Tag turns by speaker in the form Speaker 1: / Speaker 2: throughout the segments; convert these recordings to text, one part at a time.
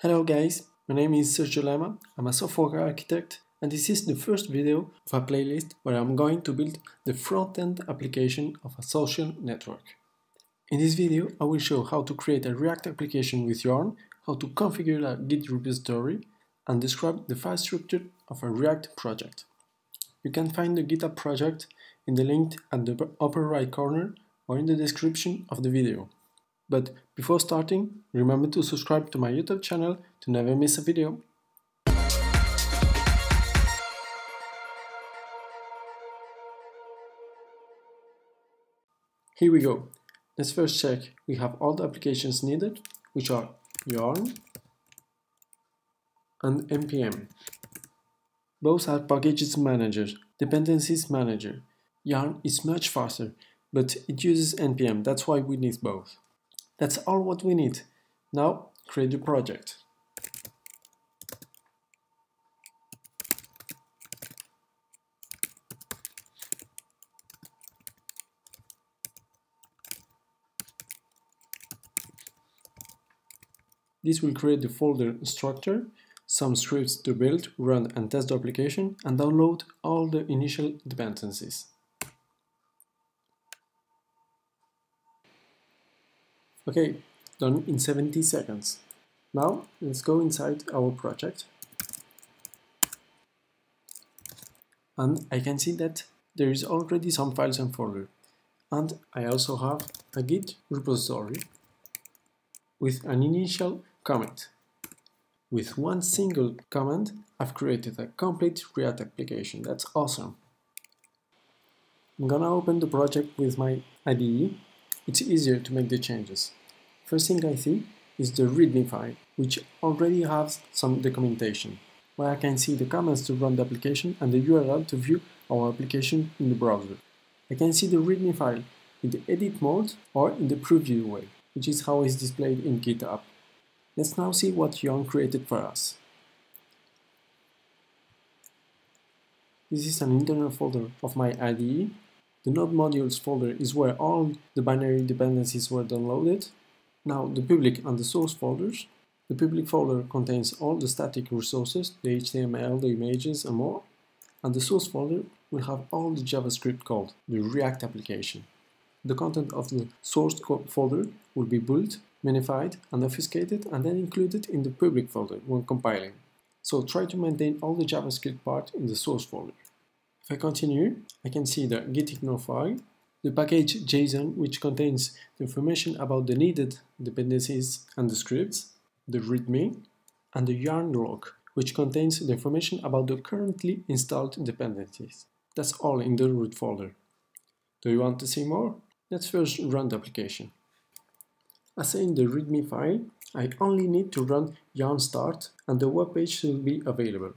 Speaker 1: Hello guys, my name is Sergio Lema, I'm a software architect and this is the first video of a playlist where I'm going to build the front-end application of a social network. In this video I will show how to create a React application with Yarn, how to configure a Git repository and describe the file structure of a React project. You can find the GitHub project in the link at the upper right corner or in the description of the video. But before starting, remember to subscribe to my YouTube channel to never miss a video. Here we go. Let's first check we have all the applications needed, which are Yarn and NPM. Both are packages manager, dependencies manager. Yarn is much faster, but it uses NPM, that's why we need both. That's all what we need. Now create the project. This will create the folder structure, some scripts to build, run and test the application, and download all the initial dependencies. Okay, done in 70 seconds. Now let's go inside our project. And I can see that there is already some files and folder. And I also have a Git repository with an initial commit. With one single command, I've created a complete React application. That's awesome. I'm gonna open the project with my IDE it's easier to make the changes. First thing I see is the README file, which already has some documentation, where I can see the commands to run the application and the URL to view our application in the browser. I can see the README file in the edit mode or in the preview way, which is how it's displayed in GitHub. Let's now see what Yarn created for us. This is an internal folder of my IDE the node modules folder is where all the binary dependencies were downloaded. Now the public and the source folders. The public folder contains all the static resources, the HTML, the images and more. And the source folder will have all the JavaScript code, the React application. The content of the source folder will be built, minified and obfuscated and then included in the public folder when compiling. So try to maintain all the JavaScript part in the source folder. If I continue, I can see the gitignore file, the package JSON which contains the information about the needed dependencies and the scripts, the README, and the yarn lock which contains the information about the currently installed dependencies. That's all in the root folder. Do you want to see more? Let's first run the application. As in the README file, I only need to run yarn start and the web page will be available.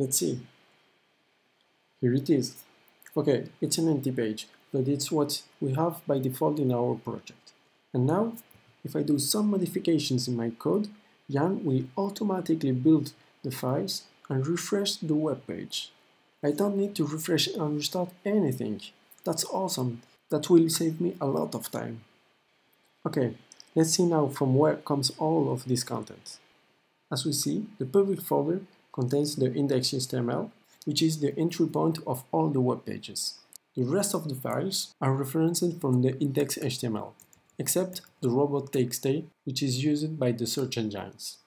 Speaker 1: Let's see. Here it is. Okay, it's an empty page, but it's what we have by default in our project. And now, if I do some modifications in my code, Yarn will automatically build the files and refresh the web page. I don't need to refresh and restart anything. That's awesome. That will save me a lot of time. Okay, let's see now from where comes all of this content. As we see, the public folder contains the index.html, which is the entry point of all the web pages. The rest of the files are referenced from the index.html, except the robot.txt, which is used by the search engines.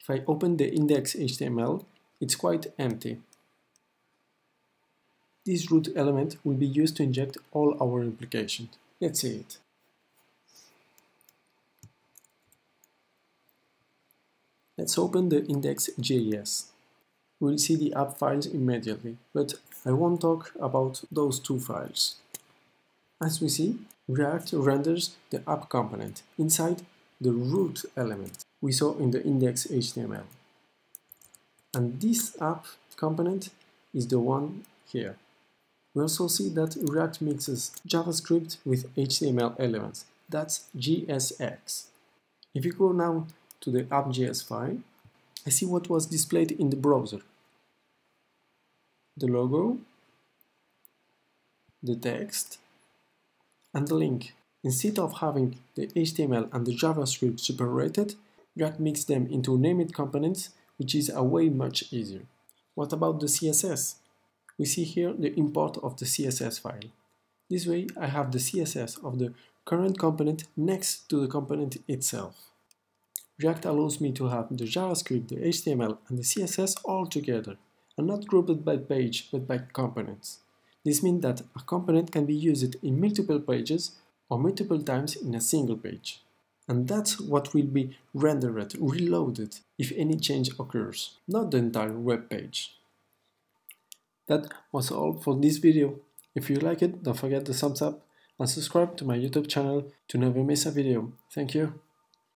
Speaker 1: If I open the index.html, it's quite empty. This root element will be used to inject all our implications. Let's see it. Let's open the index.js. We'll see the app files immediately, but I won't talk about those two files. As we see, React renders the app component inside the root element we saw in the index.html. And this app component is the one here. We also see that React mixes JavaScript with HTML elements. That's JSX. If you go now to the app.js file, I see what was displayed in the browser. The logo, the text, and the link. Instead of having the HTML and the JavaScript separated, React mix them into named components, which is a way much easier. What about the CSS? We see here the import of the CSS file. This way I have the CSS of the current component next to the component itself. React allows me to have the JavaScript, the HTML, and the CSS all together, and not grouped by page, but by components. This means that a component can be used in multiple pages or multiple times in a single page. And that's what will be rendered, reloaded, if any change occurs, not the entire web page. That was all for this video. If you like it, don't forget the thumbs up and subscribe to my YouTube channel to never miss a video. Thank you.